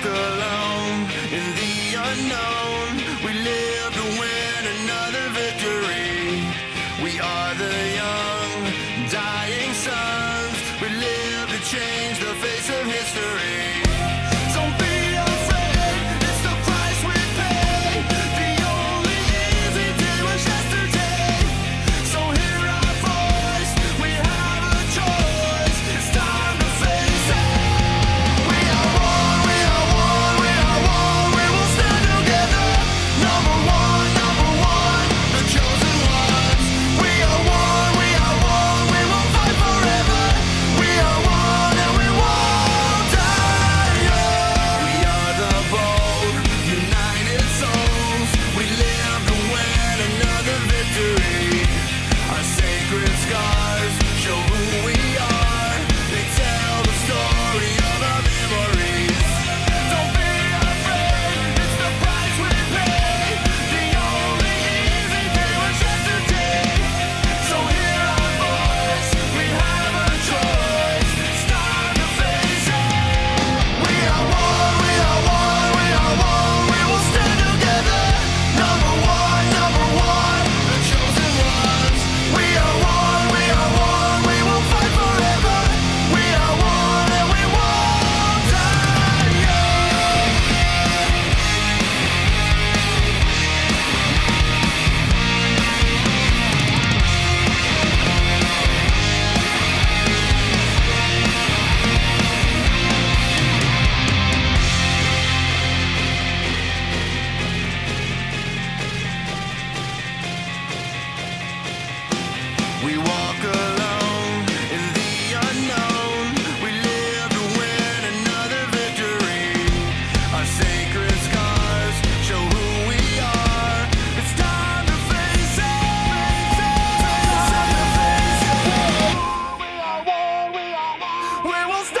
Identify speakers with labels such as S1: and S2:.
S1: walk alone in the unknown. We live to win another victory. We are the young, dying sons. We live to change the face of history. secret scars show who we are. We will stop?